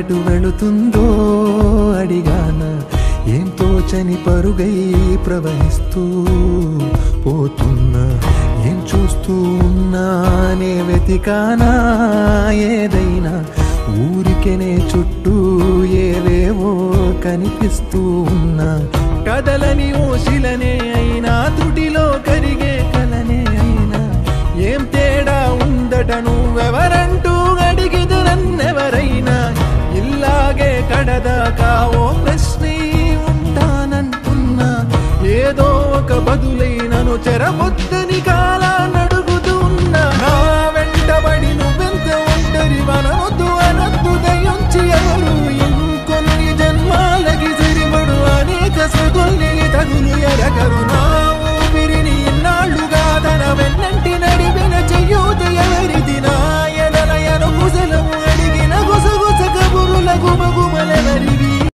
ఏమవుతుందో అడిగాన ఏం తోచని పరుగై ప్రవహిస్తూ పోతున్నా ఏం చూస్తూ ఉన్నానే వెతికానా ఏదైనా? ఊరికెనే చుట్టూ ఏవేవో కనిపిస్తూ ఉన్నా. కదలని ఓశిలనే అయినా తుటిలో కరిగే కలనే అయినా. ఏం తేడా ఉందట నువ్వెవరంటూ ఇల్లాగే ఓ ప్రశ్నే ఉంటానంటున్నా ఏదో ఒక బదులైనను చెరబొద్దని